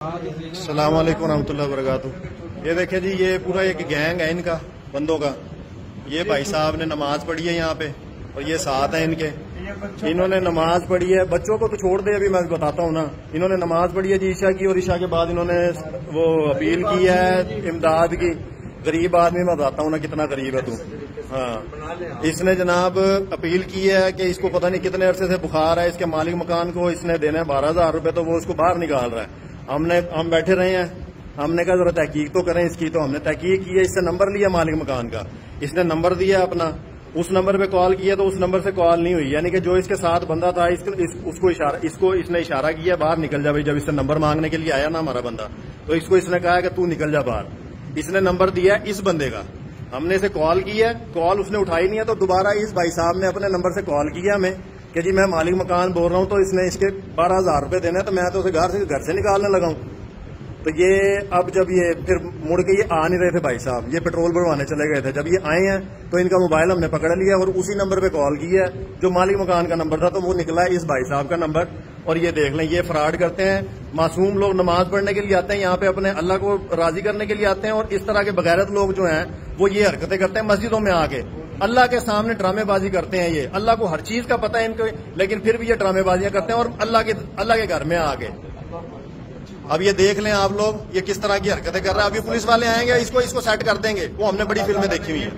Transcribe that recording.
सलामकुम वरहमतुल्लाह वरकू ये देखे जी, ये पूरा एक गैंग है इनका, बंदों का। ये भाई साहब ने नमाज़ पढ़ी है यहाँ पे, और ये साथ है इनके। इन्होंने नमाज़ पढ़ी है। बच्चों को तो छोड़ दे, अभी मैं बताता हूँ ना। इन्होंने नमाज़ पढ़ी है जी ईशा की, और ईशा के बाद इन्होंने वो अपील की है इमदाद की। गरीब आदमी, मैं बताता हूँ ना कितना गरीब है तू। हाँ। इसने जनाब अपील की है कि इसको पता नहीं कितने अरसे से बुखार है, इसके मालिक मकान को इसने देना है बारह हज़ार रुपये तो वो उसको बाहर निकाल रहा है। हमने हम बैठे रहे हैं। हमने कहा जरा तहकीक तो करें इसकी। तो हमने तहकीक की है इससे नंबर लिया मालिक मकान का। इसने नंबर दिया अपना। उस नंबर पे कॉल किया तो उस नंबर से कॉल नहीं हुई। यानी कि जो इसके साथ बंदा था इस, इस, उसको इशारा इसको इसने इशारा किया बाहर निकल जा भाई जब इससे नंबर मांगने के लिए आया ना हमारा बंदा। तो इसको इसने कहा कि तू निकल जा बाहर। इसने नंबर दिया इस बंदे का। हमने इसे कॉल किया कॉल उसने उठाई नहीं है तो दोबारा इस भाई साहब ने अपने नंबर से कॉल किया हमें। कि जी मैं मालिक मकान बोल रहा हूँ तो इसने इसके बारह हज़ार रुपए देने तो मैं तो उसे घर से घर से निकालने लगा हूँ। तो ये अब जब ये फिर मुड़ के ये आ नहीं रहे थे भाई साहब, ये पेट्रोल भरवाने चले गए थे। जब ये आए हैं तो इनका मोबाइल हमने पकड़ लिया और उसी नंबर पे कॉल किया है। जो मालिक मकान का नंबर था तो वो निकला है इस भाई साहब का नंबर। और ये देख लें, ये फ्रॉड करते हैं। मासूम लोग नमाज़ पढ़ने के लिए आते हैं, यहाँ पे अपने अल्लाह को राज़ी करने के लिए आते हैं। और इस तरह के बगैरत लोग जो हैं, वो ये हरकतें करते हैं मस्जिदों में आके। अल्लाह के सामने ड्रामेबाजी करते हैं ये। अल्लाह को हर चीज़ का पता है इनको, लेकिन फिर भी ये ड्रामेबाजियाँ करते हैं और अल्लाह के अल्लाह के घर में आ गए। अब ये देख लें आप लोग, ये किस तरह की हरकतें कर रहे हैं। अभी पुलिस वाले आएँगे, इसको इसको सेट कर देंगे। वो हमने बड़ी फ़िल्में देखी हुई है।